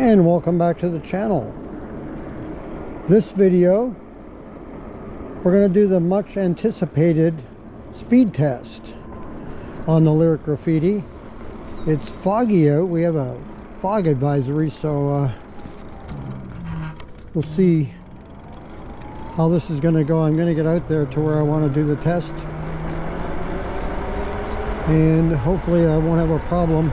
and welcome back to the channel. This video we're going to do the much anticipated speed test on the lyric graffiti. It's foggy out. We have a fog advisory so uh, we'll see how this is going to go. I'm going to get out there to where i want to do the test. And hopefully i won't have a problem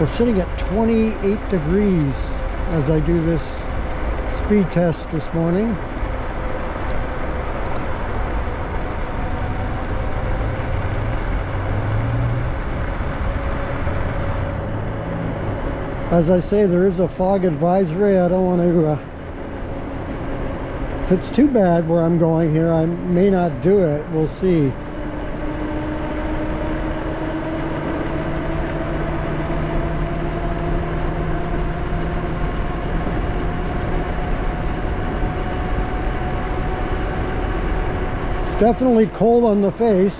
we're sitting at 28 degrees as I do this speed test this morning. As I say, there is a fog advisory. I don't want to... Uh, if it's too bad where I'm going here, I may not do it. We'll see. Definitely cold on the face.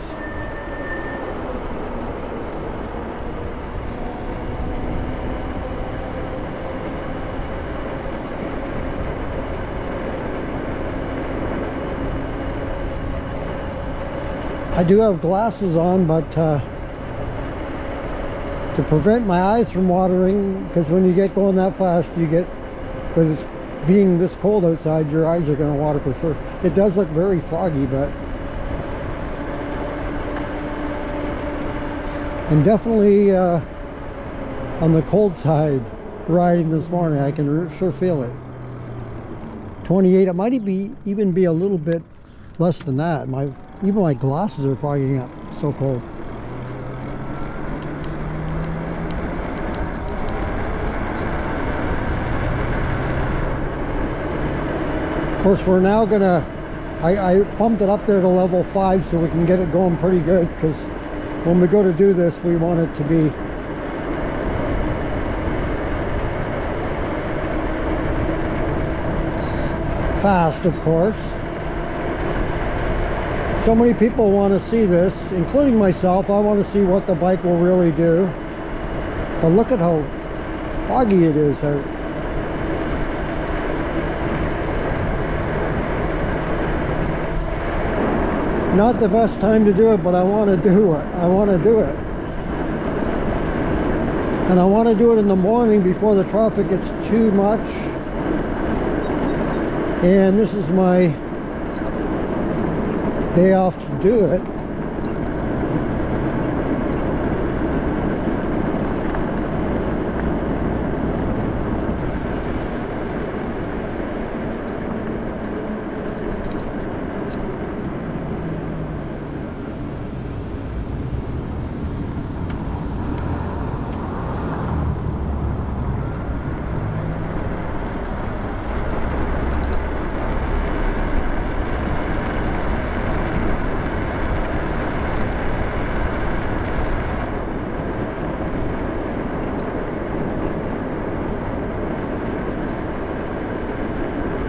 I do have glasses on, but uh, to prevent my eyes from watering, because when you get going that fast, you get, with being this cold outside, your eyes are going to water for sure. It does look very foggy, but and definitely uh, on the cold side riding this morning I can sure feel it. 28 it might be even be a little bit less than that. My even my glasses are fogging up so cold. Of course we're now gonna I, I bumped it up there to level 5 so we can get it going pretty good because when we go to do this we want it to be fast of course. So many people want to see this including myself. I want to see what the bike will really do. But look at how foggy it is out not the best time to do it, but I want to do it. I want to do it. And I want to do it in the morning before the traffic gets too much. And this is my day off to do it.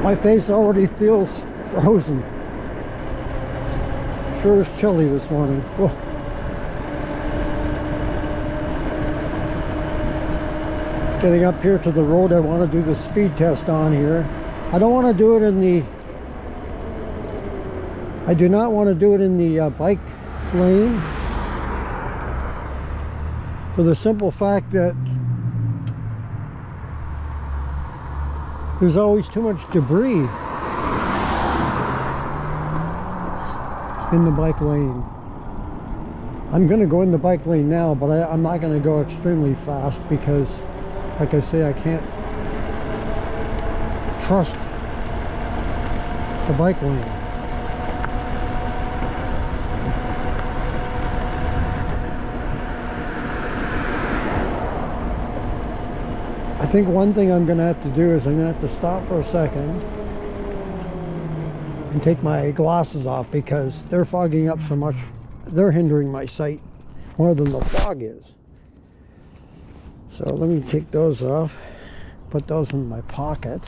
My face already feels frozen. Sure is chilly this morning. Oh. Getting up here to the road I want to do the speed test on here. I don't want to do it in the I do not want to do it in the uh, bike lane for the simple fact that there's always too much debris in the bike lane. I'm going to go in the bike lane now, but I, am not going to go extremely fast because, like I say, I can't trust the bike lane. Think one thing I'm going to have to do is I'm going to have to stop for a second and take my glasses off because they're fogging up so much. They're hindering my sight more than the fog is. So let me take those off, put those in my pocket.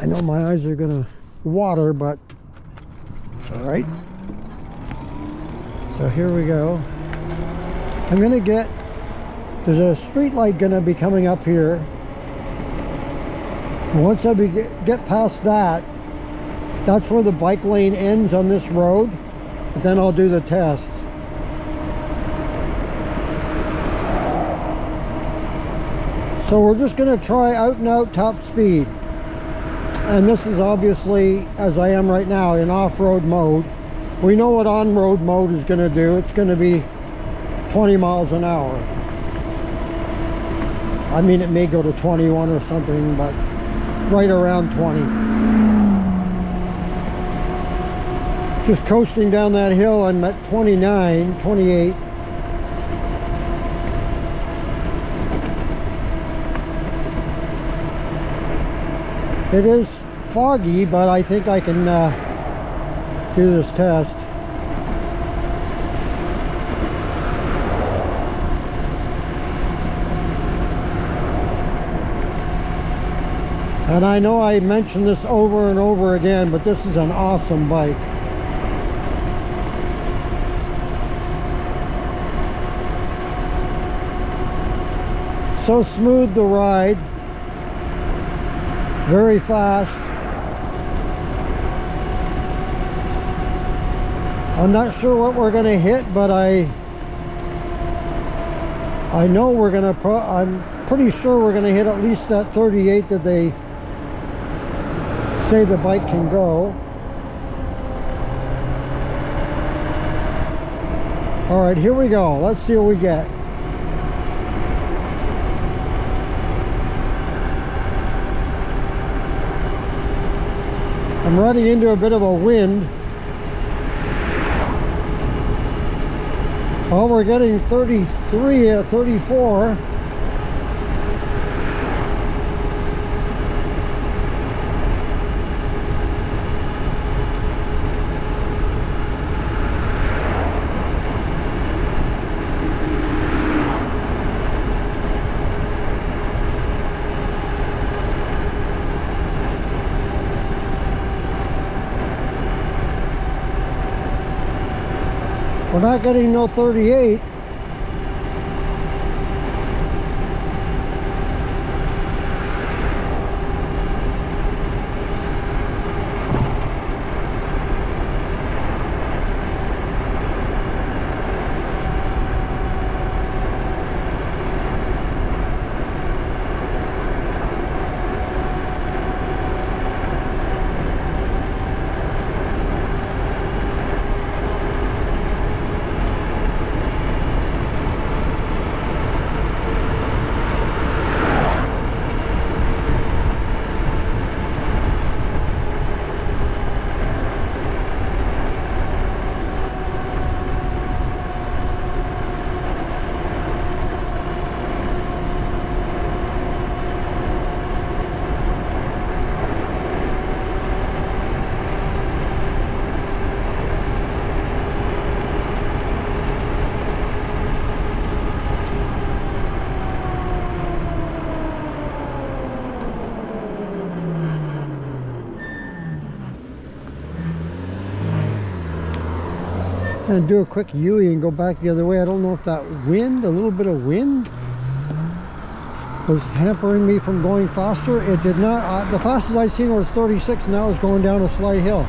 I know my eyes are going to water, but all right. So here we go. I'm going to get There's a street light going to be coming up here. And once I get past that, that's where the bike lane ends on this road. And then I'll do the test. So we're just going to try out and out top speed. And this is obviously, as I am right now, in off-road mode. We know what on-road mode is going to do. It's going to be 20 miles an hour. I mean, it may go to 21 or something, but right around 20. Just coasting down that hill, I'm at 29, 28. It is foggy, but I think I can uh, do this test. And I know I mentioned this over and over again, but this is an awesome bike. So smooth the ride very fast. I'm not sure what we're going to hit, but I I know we're going to I'm pretty sure we're going to hit at least that 38 that they say the bike can go. All right, here we go. Let's see what we get. I'm running into a bit of a wind. Oh, we're getting 33 or 34. Not getting no 38. And do a quick U and go back the other way. I don't know if that wind, a little bit of wind, was hampering me from going faster. It did not. Uh, the fastest I seen was 36 and that was going down a slight hill.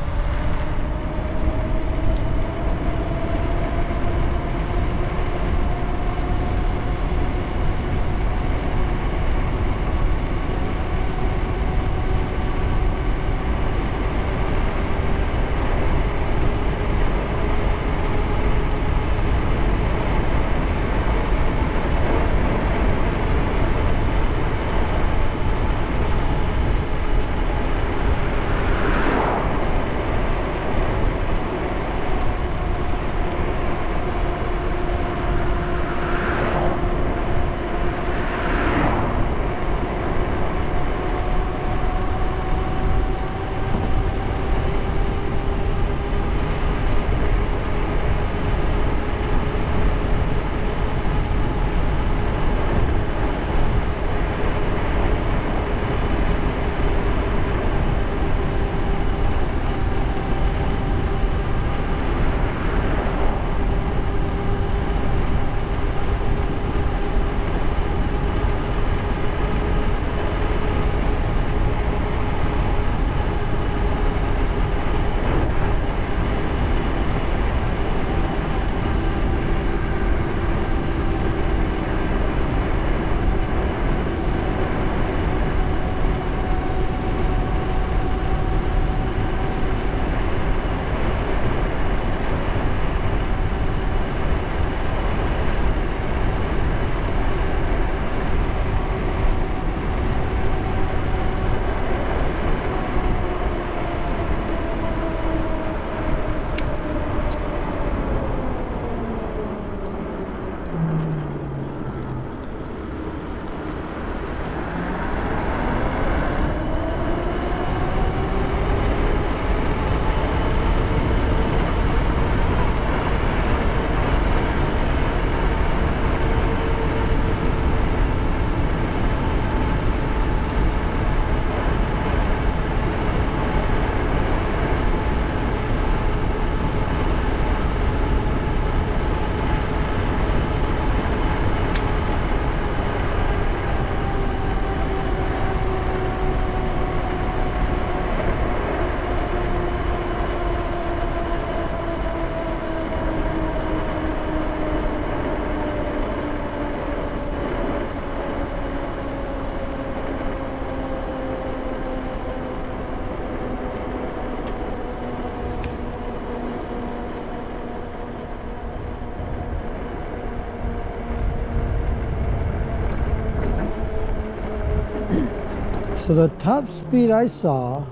So the top speed I saw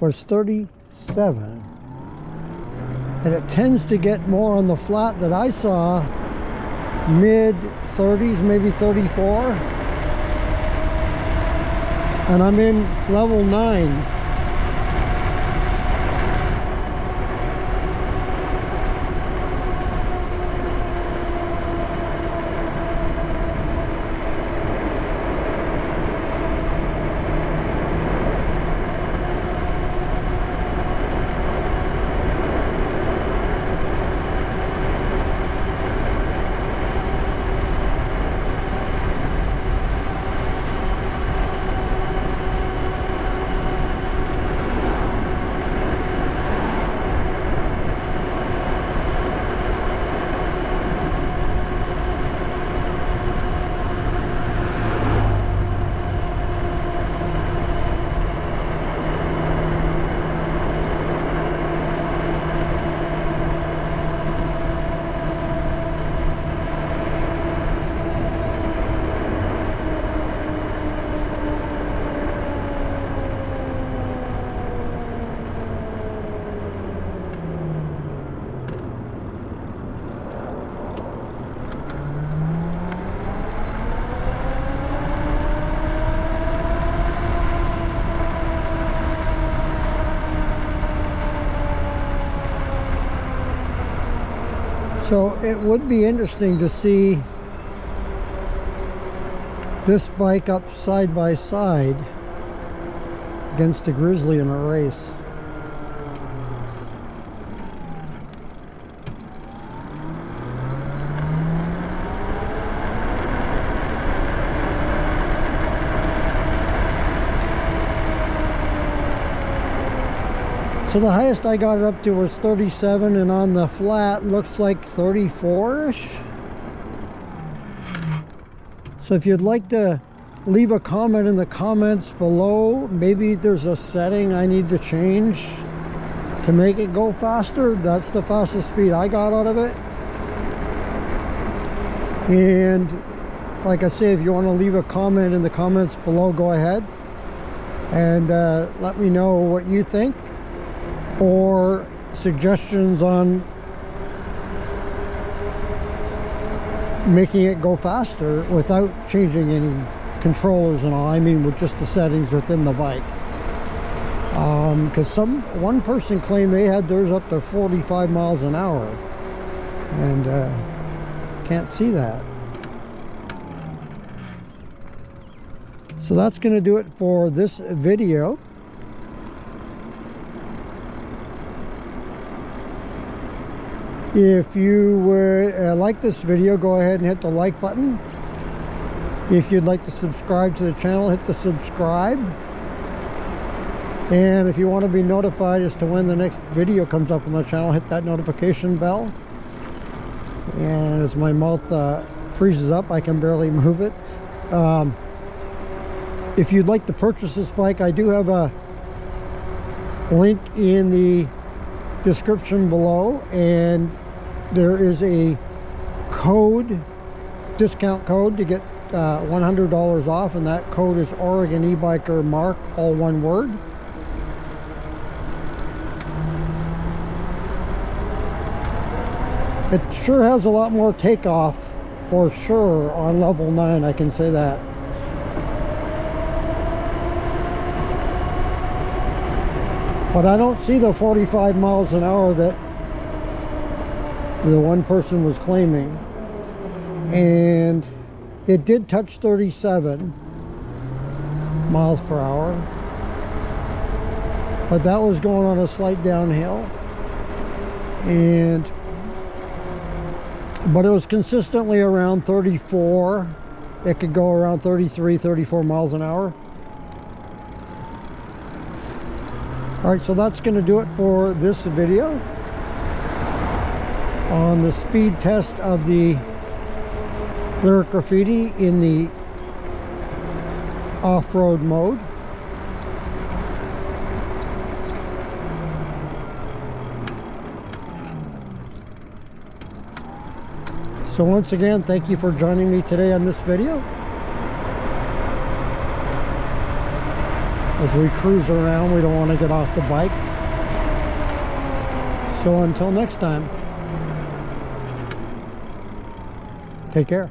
was 37. And it tends to get more on the flat that I saw mid 30s, maybe 34. And I'm in level 9. So it would be interesting to see this bike up side by side against a Grizzly in a race. So the highest I got it up to was 37 and on the flat looks like 34-ish. So if you'd like to leave a comment in the comments below, maybe there's a setting I need to change to make it go faster. That's the fastest speed I got out of it. And like I say, if you want to leave a comment in the comments below, go ahead and uh, let me know what you think or suggestions on making it go faster without changing any controllers and all. I mean with just the settings within the bike. Because um, some one person claimed they had theirs up to 45 miles an hour. And uh, can't see that. So that's going to do it for this video. If you would uh, like this video, go ahead and hit the like button. If you'd like to subscribe to the channel, hit the subscribe. And if you want to be notified as to when the next video comes up on the channel, hit that notification bell. And as my mouth uh, freezes up, I can barely move it. Um, if you'd like to purchase this bike, I do have a link in the description below and there is a code discount code to get uh, $100 off and that code is Oregon e-biker mark all one word. It sure has a lot more takeoff for sure on level 9 I can say that but I don't see the 45 miles an hour that the one person was claiming. And it did touch 37 miles per hour. But that was going on a slight downhill. And but it was consistently around 34 it could go around 33 34 miles an hour all right so that's going to do it for this video on the speed test of the Lyric Graffiti in the off-road mode. So once again, thank you for joining me today on this video. As we cruise around. We don't want to get off the bike. So until next time, take care.